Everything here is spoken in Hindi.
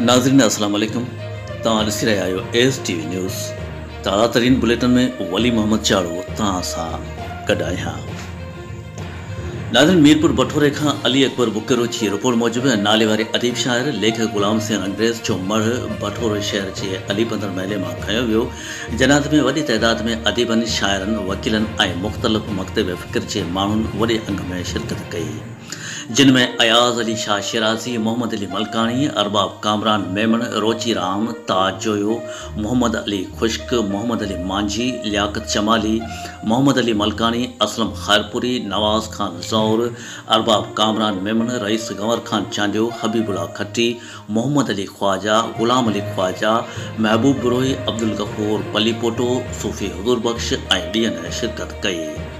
नाज़रीन अस्सलाम वालेकुम तव्हां आहियो एस टी वी न्यूज़। ताज़ा तरीन बुलेटिन में वली मोहम्मद चाड़ो तव्हां नाज़रीन, मीरपुर बठोरे खां अली अकबर बुकेरोची रिपोर्ट मूजिबि नाले वारे अदीब शाइर लेखक ग़ुलाम सिंह अंग्रेज़ जो मढ़ बठोरे शहर जे अली पंदर मेले माँ खयो वियो। में वॾी तइदाद में अदीबनि शाइरनि वकीलनि ऐं मुख़्तलिफ़ मकतब फ़िक्र जे माण्हुनि वॾे अंग में शिरकत कई। जिन में अयाज़ अली शाह शिराज़ी, मोहम्मद अली मलकानी, अरबाब कामरान मेमन रोची राम, ताज जोयो, मोहम्मद अली खुश्क, मोहम्मद अली मांझी, लियाकत चमाली, मोहम्मद अली मलकानी, असलम खैरपुरी, नवाज़ खान ज़ौर, अरबाब कामरान मेमन रईस गंवर खान चांडियो हबीबुल्ला खट्टी, मोहम्मद अली ख्वाजा, ग़ुलाम अली ख्वाजा, महबूब बुरोही अब्दुल गफ़ूर पलीपोटो सूफ़ी हज़ूर बख़्श ऐं शिरकत कई।